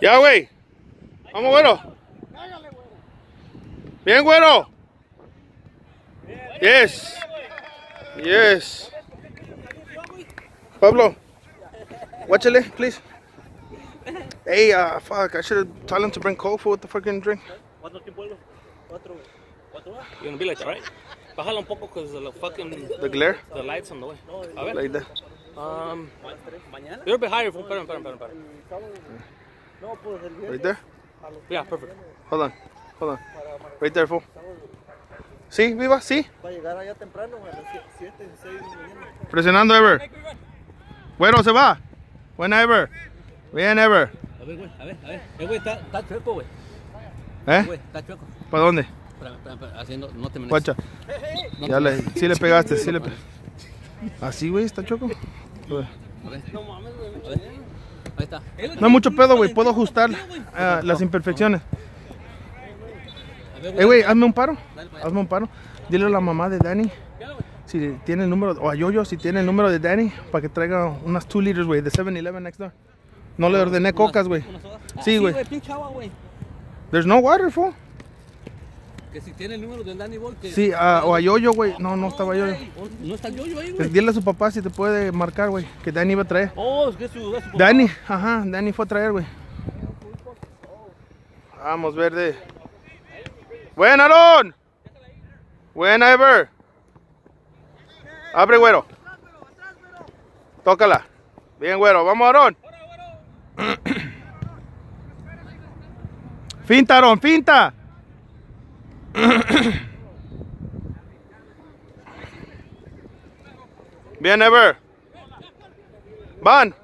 Ya, güey. Vamos, güero. Bien, güero. Yes. Yes. Pablo. Watchale, please. Hey, uh, fuck. I should have told him to bring coke for what the fucking drink. ¿Cuánto tiempo vuelvo? Cuatro, güey. ¿Cuatro horas? You're gonna be like that, right? Bájala un poco because the fucking The glare, the lights on the way. A ver. like that. Um, ¿Mañana? you're a bit higher. fool. Espera, espera, espera, espera. No, pues el viernes. Right there. Yeah, perfect. Hold on. Hold on. Right there, fool. Sí, viva, sí. Va a llegar allá temprano, a las 7, 6 de la mañana. Presionando, Ever. Güero, se va. Buena, Ever. Bien, Ever. A ver, güey, a ver, a ver. Eh, güey, está, está chueco, güey. ¿Eh? Güey, está chueco. ¿Para dónde? Espera, espera. Haciendo, no te menes. Guacha. No Ya le, sí le pegaste, sí le pe- Así, güey, está choco. Güey. A ver. No mames, güey. Ahí está. No hay mucho pedo, güey. Puedo ajustar ah, las imperfecciones. Eh, güey, hazme un paro. Hazme un paro. Dile a la mamá de Danny si tiene el número, o a Yoyo si tiene el número de Danny para que traiga unas 2 liters, güey, de 7-Eleven next door. No le ordené cocas, güey. Ah, Sí, agua, güey. There's no water, fool. Que si tiene el número del Danny Boy, que... Sí, ah, o a Yoyo, güey. No, no estaba Yoyo. No está el yoyo ahí, güey. Pues Dile a su papá si te puede marcar, güey, que Danny iba a traer. Oh, es que es su... es su papá. Danny, ajá, Danny fue a traer, güey. Vamos, verde. Buena, Aaron. Buena, Ever. Abre, güero. Tócala. Bien, güero. Vamos, Aaron. Finta, Aaron, finta. Bien, Ever. Van.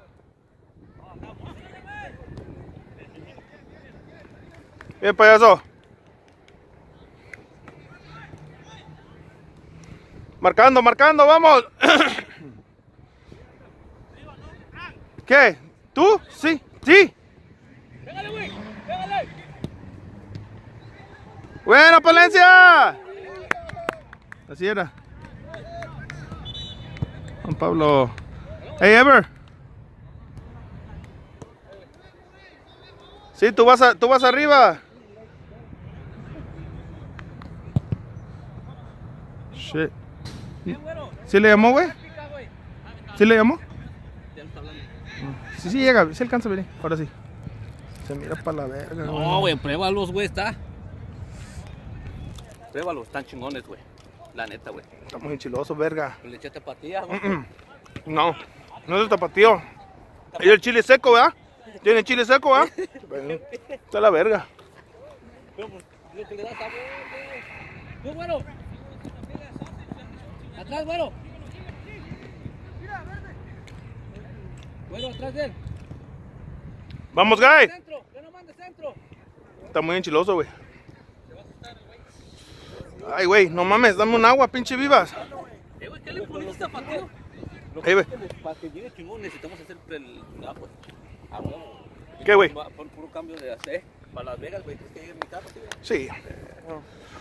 Bien, payaso. Marcando, marcando, vamos. ¿Qué? ¿Tú? Sí, sí. Bueno, Palencia. Así era. Juan Pablo. Hey, Ever. Sí, tú vas, a- tú vas arriba. Shit. ¿Sí le llamó, güey? ¿Sí le llamó? Sí, sí llega, sí alcanza a venir. Ahora sí. Se mira para la verga. No, güey, pruébalos, güey, está. Pruébalos, están chingones, güey. La neta, güey. Está muy enchiloso, verga. Le eché tapatía, güey. No, no es el tapatío. Es el chile seco, ¿verdad? Tiene chile seco, ¿verdad? Bueno, Está la verga. Pero, pues, lo que le da sabor, güey. Tú, güero. Atrás, güero. Güero, atrás de él. Vamos, guy. Centro, que no mande centro. Está muy enchiloso, güey. Ay, güey, no mames, dame un agua, pinche vivas. Eh, güey, ¿qué le poniste zapateo? Ey, güey. Para que llegue chingón necesitamos hacer el... Ah, pues. Ah, huevo. ¿Qué, güey? Por puro cambio de aceite. Para Las Vegas, güey. ¿Crees que llegue en mi carro? sí, güey? Sí.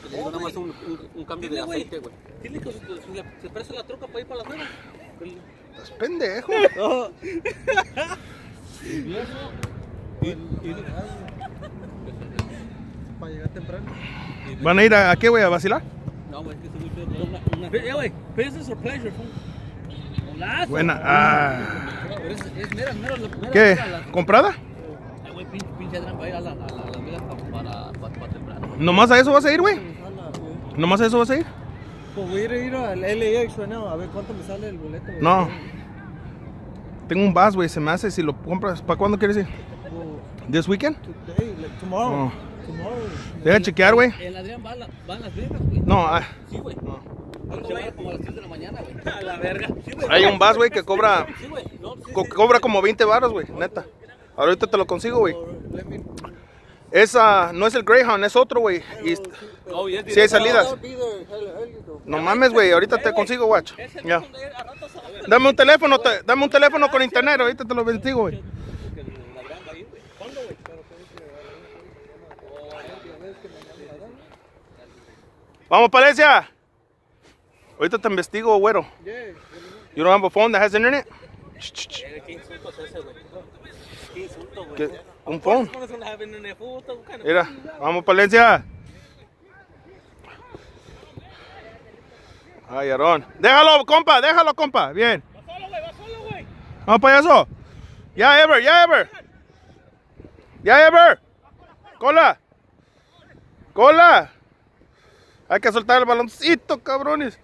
Que le digo nada más un, un, un cambio de aceite, güey. Dile que se, presta la troca para ir para Las Vegas. Estás pendejo. Para llegar temprano. ¿Van a ir a, a qué, güey? ¿A vacilar? No, güey, es que se muy feo. Una. Eh, güey, business or pleasure. Golazo. Buena. Ah. Pero es, es mera, mera, mera, ¿Qué? mera la- ¿Comprada? Eh, güey, pinche, pinche Adrián va a ir a la- a la- a Las Vegas pa- para, para, para temprano. ¿Nomás a eso vas a ir, güey? ¿Nomás a eso vas a ir? Pues voy a ir, a ir al LAX now, a ver cuánto me sale el boleto. güey. No. Tengo un bus, güey, se me hace si lo compras. ¿Para cuándo quieres ir? Well, ¿This weekend? today, like tomorrow. Oh. Deja chequear, güey. El Adrián va la, va a Las Vegas, güey. No, ah, Sí, güey. no. Como a las 3 de la mañana, güey. A la verga. Sí. Hay un bus, güey, que cobra, Sí, güey. No, sí, co- sí. cobra como 20 baros, güey, neta. Ahorita te lo consigo, güey. Esa no es el Greyhound, es otro, güey. Y Oh, sí hay salidas. No mames, güey. Ahorita te consigo, watch. Es el Ya. Dame un teléfono, te- dame un teléfono con internet. Ahorita te lo bendigo, güey. que la granja ahí, güey. ¿Cuándo, güey? Vamos, Palencia. Ahorita te investigo, güero. Yeah. You don't have a phone that has internet? ¿Qué insulto es ese, güey? ¿Qué insulto, güey? ¿Qué? Un phone. Mira, vamos, Palencia. Ay, Aarón. Déjalo, compa, déjalo, compa. Bien. Va solo, güey, va solo, güey. Vamos, payaso. Ya, Ever, ya, Ever. Ya, Ever. Cola. Cola. Hay que soltar el baloncito, cabrones.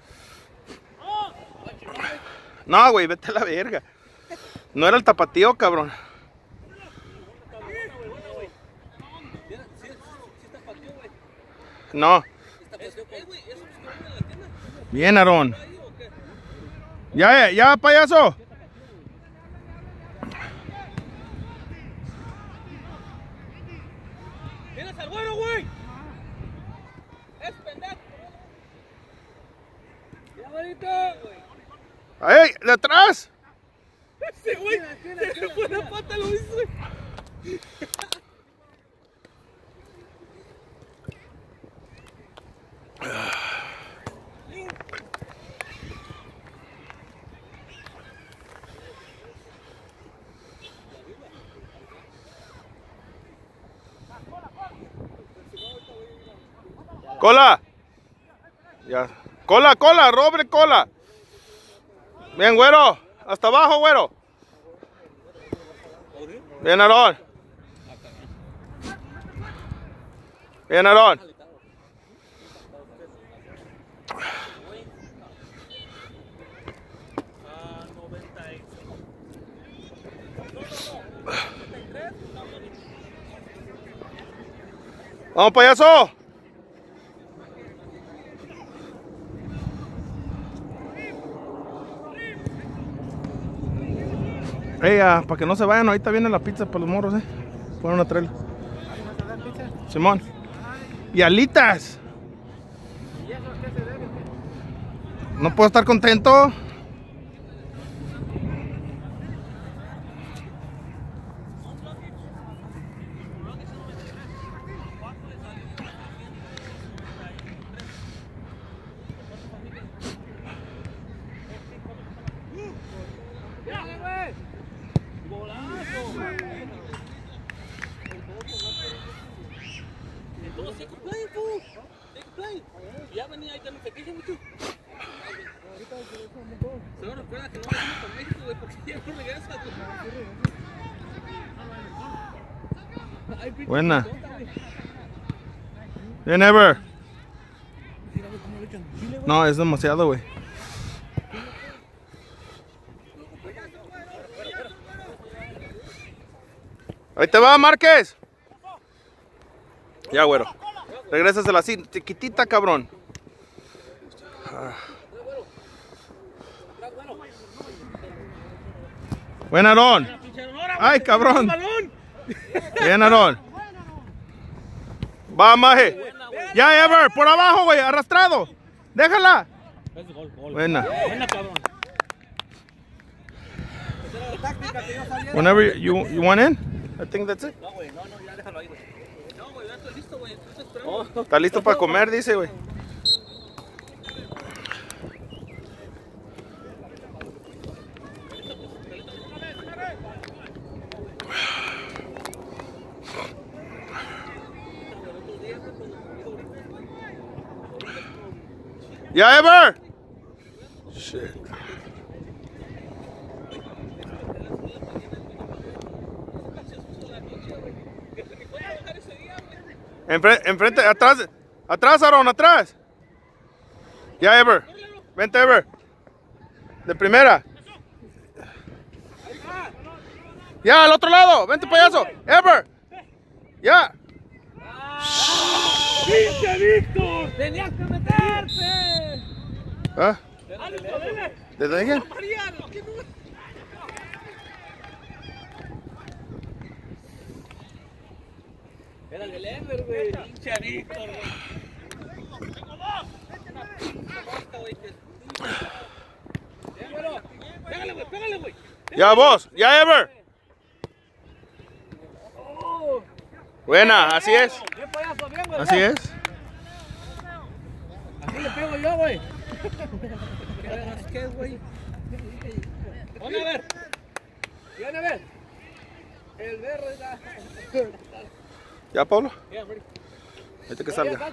No, güey, vete a la verga. No era el tapatío, cabrón. No. Bien, Aarón. Ya, ya, payaso. ¿Tienes al güero, güey? Es pendejo. Ya, güerito, güey. ¡Ay, de atrás! Ese güey se le fue la pata, lo hizo. ¡Cola! Ya. ¡Cola, cola! ¡Robre, cola! Bien, güero. Hasta abajo, güero. Bien, Aarón. Bien, Aarón. 96. ¡Vamos, payaso! Ah, para que no se vayan, ahorita viene la pizza para los morros, eh. Fueron a traerla. Simón. Y alitas. No puedo estar contento. Entonces, take a play, fool. Take a play. Ya venía ahí también, ¿qué dice mucho? Solo recuerda que no vayamos con México, güey, porque ya no regresas, No, es demasiado, güey. Ahí te va, Márquez. Ya, güero. Regresasela así, chiquitita, cabrón. Buen Aarón. Ay, cabrón. Bien, Aarón. Va, Maje. Ya, Ever, por abajo, güey, arrastrado. Déjala. Buena. Buena, cabrón. Whenever you, you want in, I think that's it. No, güey, no, no, ya déjalo ahí, güey. No, güey, ya estoy listo, güey. Está listo para comer, dice, güey. Ya, Ever. Shit. Enfrente, enfrente, atrás, atrás, Aaron, atrás. Ya, Ever. Vente, Ever. De primera. Ya, al otro lado. Vente, payaso. Ever. Ya. ¡Pinche Víctor! ¡Tenías que meterte! ¿Ah? ¡Dale, dale! ¿Desde ahí? Mariano, ¿qué no? Era el Ever, güey. Pinche Víctor, güey. Pégale, güey, pégale, güey. Ya vos, ya Ever. Buena, así es. Así es. Así le pego yo, güey. ¿Qué es, güey? Ponle a ver. Viene a ver. El verde está. Ya, Pablo. Ya, güey. Que salga.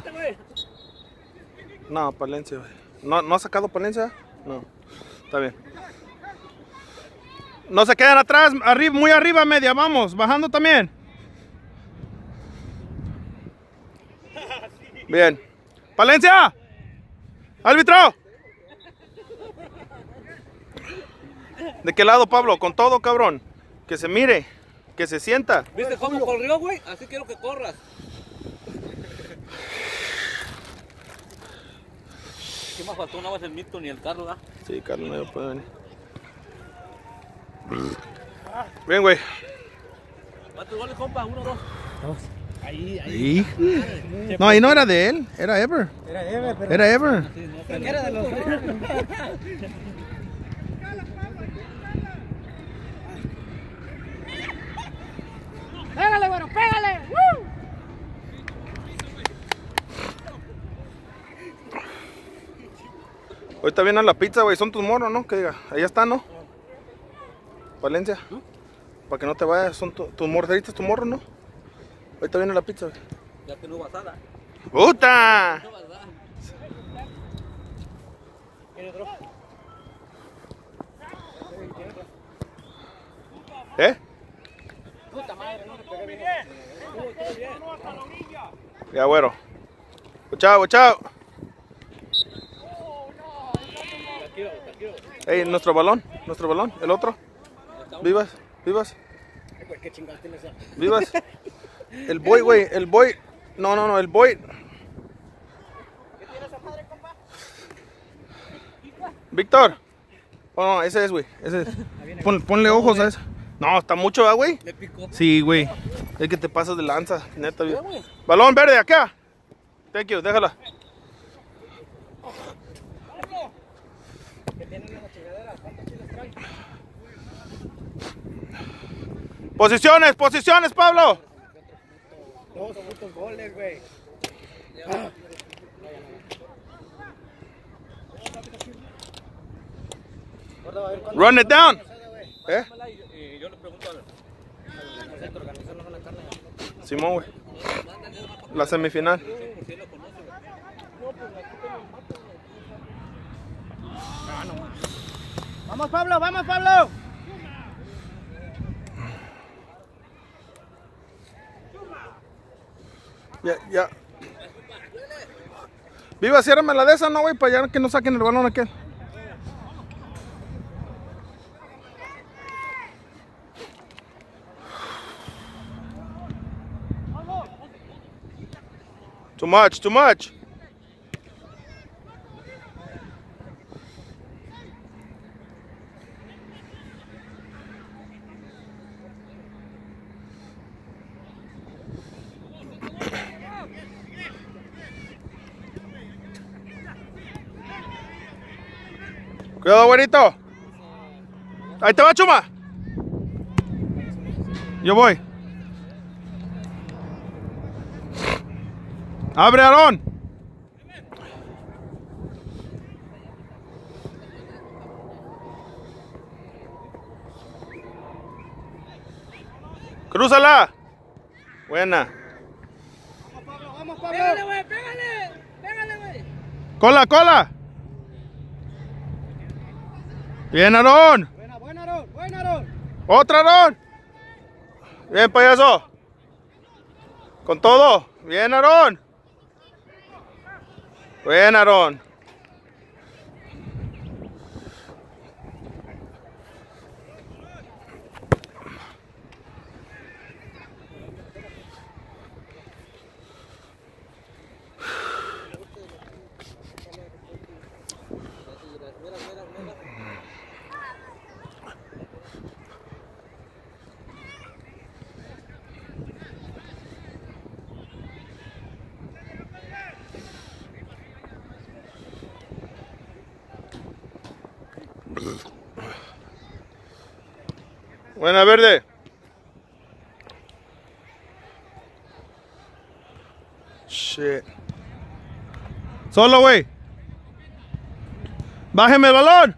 No, Palencia, güey. ¿No, ¿No ha sacado Palencia? No. Está bien. No se quedan atrás, arriba, muy arriba, media, vamos, bajando también. Bien. Palencia. Árbitro. ¿De qué lado, Pablo? Con todo, cabrón. Que se mire, que se sienta. ¿Viste cómo corrió, güey? Así quiero que corras. ¿Qué más faltó? No vas el mito ni el carro, ¿verdad? Sí, Carlos, no puede venir. Bien, güey. ¿Cuántos goles, compa? Uno, dos. Ahí, ahí. Hijo. No, ahí no era de él, era Ever. Era Eve, pero. Era Ever. ¿Pero qué era de los dos? ¡Pégale, bueno, pégale! ¡Woo! Ahorita viene la pizza, güey. Son tus morros, ¿no? Que diga. Ahí está, ¿no? Valencia. Para que no te vayas. Son tu- tus morros. ¿Ahorita es tu morro, no? Ahorita viene la pizza, güey. Ya que no hubo asada. ¡Puta! ¿Eh? Ya, güero. Chao, chao. Ey, nuestro balón, nuestro balón, el otro. Vivas, vivas. ¿Qué? Vivas. El boy, güey, el boy. No, no, no, el boy. Víctor. Oh, no, ese es, güey. Ese es. Pon- ponle ojos a ese. No, está mucho, ¿ah, güey? Le picó. Sí, güey. Es que te pasas de lanza, neta. güey. Balón verde, acá. Thank you, déjala. Posiciones, posiciones, Pablo. Dos putos goles, güey. Run it down. ¿Eh? Y yo le pregunto a ver. se te organizamos una carne. Simón, güey. La semifinal. Vamos, Pablo, vamos, Pablo. Ya, ya. Viva, ciérrame la de esa, no, güey, para allá que no saquen el balón aquel. Much, too much. Cuidado, güerito. Ahí te va, Chuma. Yo voy. Abre, Aarón. Crúzala. Buena. ¡Pégale, güey! ¡Pégale! ¡Pégale, güey! Cola, cola. Bien, Aarón. Buena, buena, Aarón, buena, Aarón. Otra, Aarón. Bien, payaso. Con todo. Bien, Aarón. Bien, Aarón. Buena verde. Shit. Solo, güey. Bájeme el balón.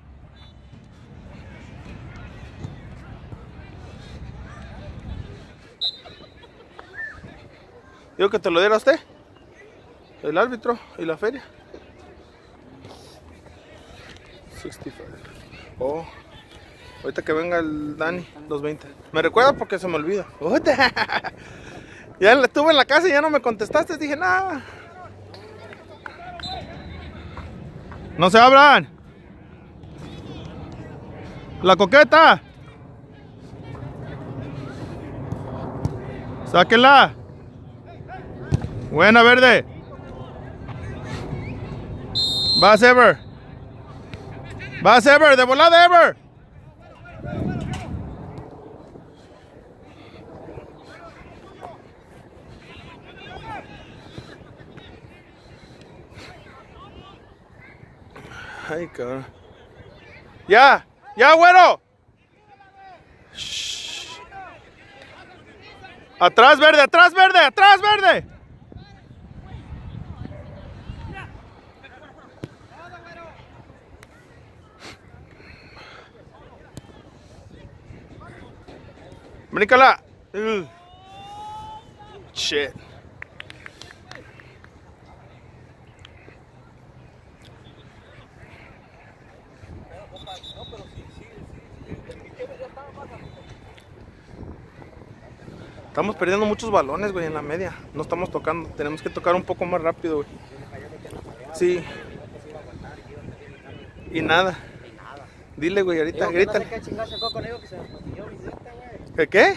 Digo que te lo diera usted. El árbitro y la feria. 65. Oh. Ahorita que venga el Dani, 220. Me recuerda porque se me olvida. Ya estuve en la casa y ya no me contestaste. Dije, nada. No se abran. La coqueta. Sáquenla. Buena verde. Vas Ever. Vas Ever, de volada Ever. Ay, cabrón. Ya, ya, güero. Shh. Atrás verde, atrás verde, atrás verde. Bríncala. Ugh. Shit. Estamos perdiendo muchos balones, güey, en la media. No estamos tocando. Tenemos que tocar un poco más rápido, güey. Sí. Y nada. Dile, güey, ahorita, grítale. ¿Qué? ¿Qué?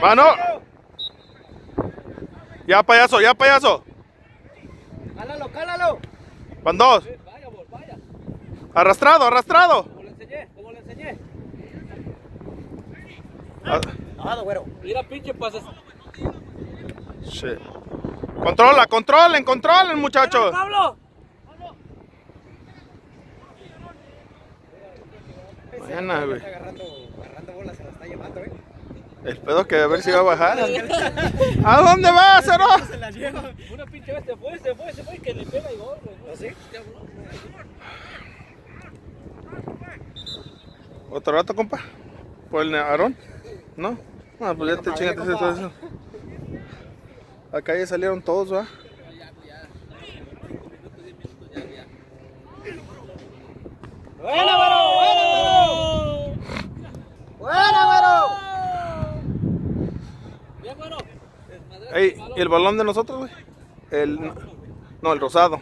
¡Mano! Ya, payaso, ya, payaso. ¡Cálalo, cálalo! Van dos. Arrastrado, arrastrado. Como le enseñé, como le enseñé. Ah, Lavado, güero. Mira, pinche, pues. es- shit. Controla, controlen, controlen, muchachos. ¡Pablo! Buena, güey. Está agarrando, agarrando bolas, se la está llevando, ¿eh? El pedo es que a ver si va a bajar. ¿A dónde va, Cero? Se la lleva. Una pinche vez se fue, se fue, se fue, que le pega y gol, güey. ¿Sí? ¿Otro rato, compa? ¿Por el Aarón? ¿No? No, pues ya te chingaste todo eso. Acá ya salieron todos, ¿va? ¡Buena, güero! ¡Buena, güero! Bien. Desmadre- Ey, ¿y el balón de nosotros, güey? El... No, el rosado.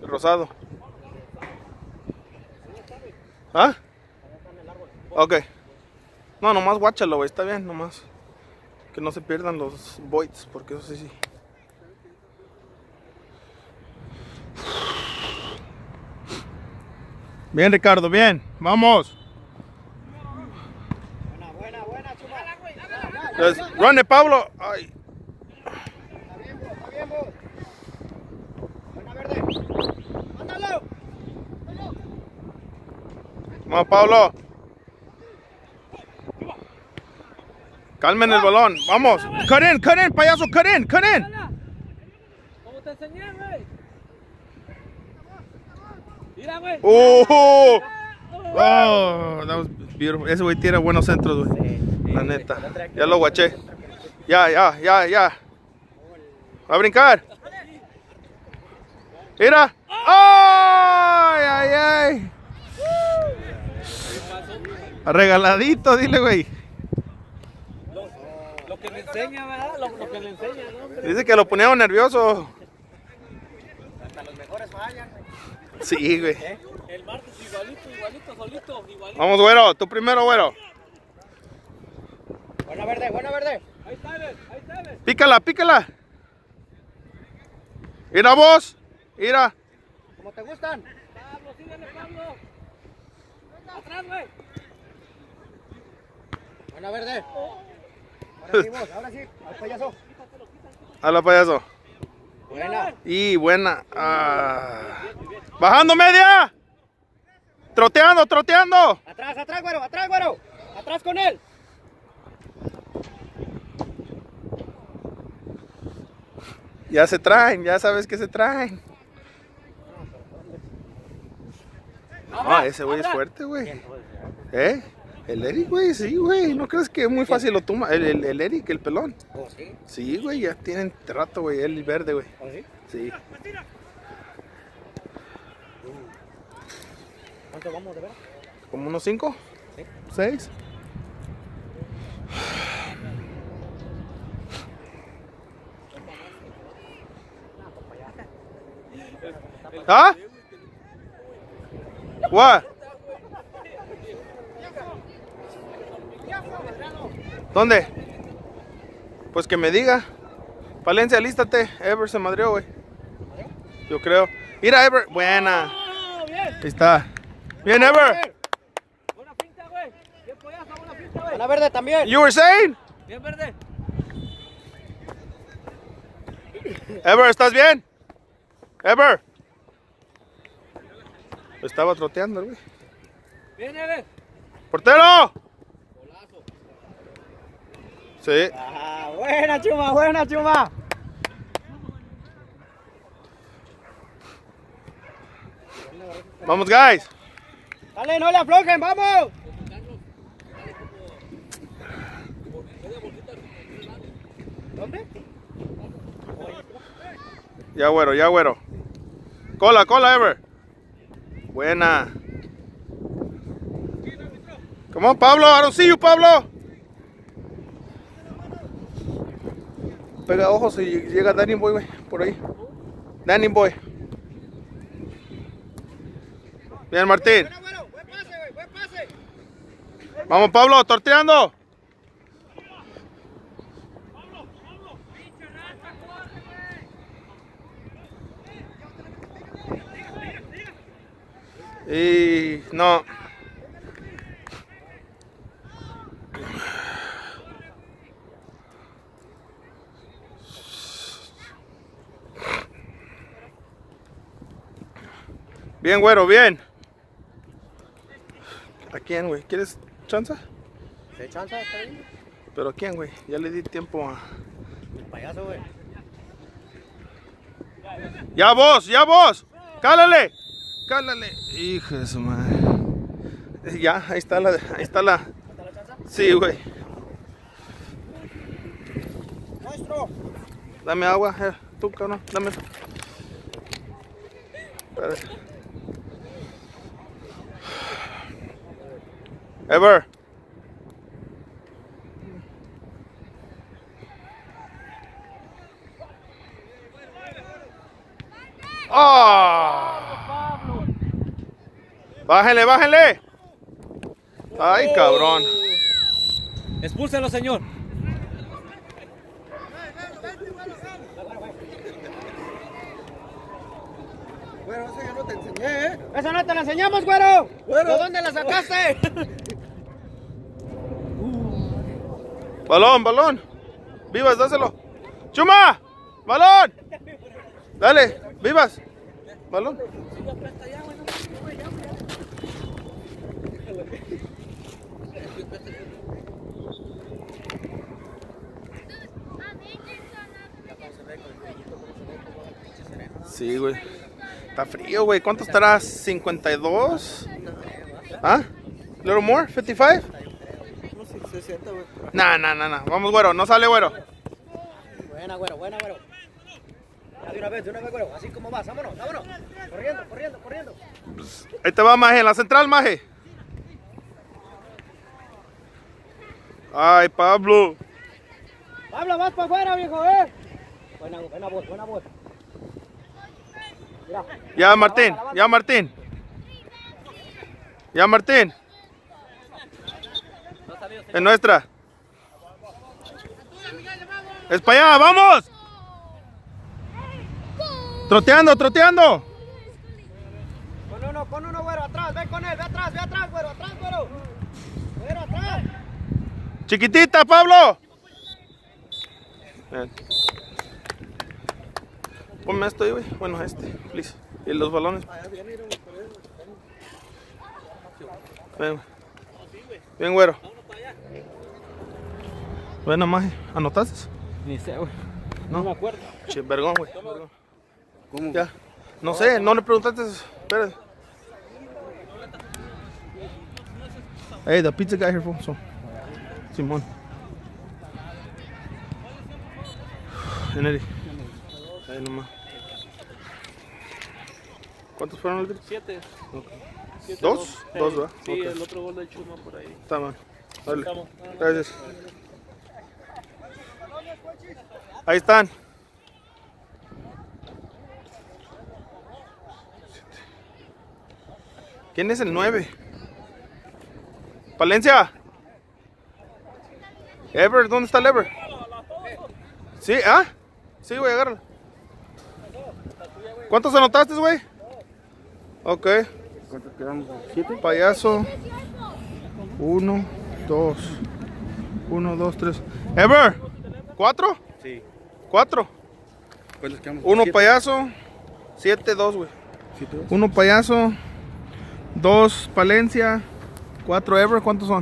El rosado. ¿Ah? Ok. No, nomás guáchalo, güey. Está bien, nomás. Que no se pierdan los voids, porque eso sí, sí. Bien, Ricardo, bien. Vamos. Buena, buena, buena. Let's run Pablo. Ay. Está bien, vos, está bien, vos. Buena verde. ¡Mándalo! Vamos, Pablo. Calmen el balón. Vamos. Cut in, cut in, payaso. Cut in, cut in. Como te enseñé, güey. Mira, güey. Oh, oh, that was beautiful. Ese güey tira buenos centros, güey. La neta. Ya lo guaché. Ya, ya, ya, ya. Va a brincar. Mira. ¡Ay, ay, ay! Regaladito, dile, güey. Lo que le enseña, ¿verdad? Lo, lo que le enseña, ¿no? Dice que lo poníamos nervioso. Hasta los mejores fallan. güey. Sí, güey. El martes igualito, igualito, solito, igualito. Vamos, güero. Tú primero, güero. Buena verde, buena verde. Ahí está, ahí está. Pícala, pícala. Mira vos. Mira. Como te gustan. Pablo, síguele, Pablo. Atrás, güey. Buena verde. Ahora sí, vos, ahora sí. Al payaso. A la payaso. Buena. Y buena. Ah. Bajando media. Troteando, troteando. Atrás, atrás, güero, atrás, güero. Atrás con él. Ya se traen, ya sabes que se traen. Ah, ese güey es fuerte, güey. ¿Eh? El Eric, güey, sí, güey. ¿No crees que es muy fácil lo toma? El, el, el Eric, el pelón. ¿Oh, sí? Sí, güey, ya tienen rato, güey. El verde, güey. ¿Oh, sí? Sí. ¿Cuánto vamos de ver? ¿Como unos cinco? Sí. ¿Seis? ¿Ah? What? ¿Dónde? Pues que me diga. Palencia, alístate. Ever se madrió, güey. Yo creo. Mira, Ever. Buena. ¡Oh, bien! Ahí está. Bien, Ever. Buena pinta, güey. Bien pollaza, buena pinta, güey. Buena verde también. You were saying? Bien verde. Ever, ¿estás bien? Ever. Estaba troteando, el güey. Bien, Ever. ¡Portero! Sí. Ah, buena chuma, buena chuma. Vamos, guys. Dale, no le aflojen, vamos. ¿Dónde? Ya, güero, ya, güero. Cola, cola, Ever. Buena. Come on, Pablo. I don't see you, Pablo. Pega ojos y llega Danny Boy, güey, por ahí. Danny Boy. Bien, Martín. Buena, güero. Buen pase, güey, buen pase. Vamos, Pablo, torteando. Y no. Bien, güero, bien. ¿A quién, güey? ¿Quieres chanza? ¿Se chanza? ¿Está bien? ¿Pero a quién, güey? Ya le di tiempo a... El payaso, güey. ¡Ya vos! ¡Ya vos! ¡Cálale! ¡Cálale! Hijo de su madre. Ya, ahí está la... Ahí está la... ¿Está la chanza? Sí, güey. Nuestro. Dame agua, eh, tú, cabrón, dame. Espérate. Ever. ¡Ah! Bájenle, bájenle. Ay, cabrón. Expúlselo, señor. Bueno, eso yo no te enseñé, ¿eh? Eso no te la enseñamos, güero. ¿De dónde la sacaste? Balón, balón. Vivas, dáselo. Chuma, balón. Dale, vivas. Balón. Sí, güey. Está frío, güey. ¿Cuánto estará? ¿52? ¿Ah? ¿Little more? ¿55? Nah, nah, nah, nah. Vamos, güero. No sale, güero. Buena, güero, buena, güero. Ya, de una vez, de una vez, güero. Así como vas, vámonos, vámonos. Corriendo, corriendo, corriendo. Ahí te va, Maje. En la central, Maje. Ay, Pablo. Pablo, vas para afuera, viejo, ¿eh? Buena, buena voz, buena voz. Mira. Ya, Martín. Ya, Martín. Ya, Martín. Es nuestra. Es para allá, vamos. Troteando, troteando. Con uno, con uno, güero, atrás, ve con él, ve atrás, ve atrás, güero, atrás, güero. Güero, atrás. Chiquitita, Pablo. Ponme esto ahí, güey. Bueno, este, please. Y los balones. Ven. Bien, güero. Vámonos para Ven nomás. ¿Anotaste? Ni sé, güey. No. No me acuerdo. Che, vergón, güey. ¿Cómo? Ya. No sé, no le preguntaste. Espérate. Hey, the pizza guy here, fool. So. Simón. Eneri. Ahí nomás. ¿Cuántos fueron el grito? Siete. Siete, ¿Dos? Dos, ¿verdad? Sí, el otro gol de Chuma por ahí. Está mal. Dale. Gracias. Ahí están. ¿Quién es el 9? Palencia. Ever, ¿dónde está el Ever? Sí, ¿ah? Sí, güey, agárralo. ¿Cuántos anotaste, güey? Ok. ¿Cuántos quedamos? ¿Siete? Payaso. Uno, dos. Uno, dos, tres. Ever. ¿Cuatro? Sí. Cuatro. ¿Cuántos quedamos? Uno ¿Siete? payaso. Siete, dos, güey. Uno payaso. Dos Palencia. Cuatro Ever. ¿Cuántos son?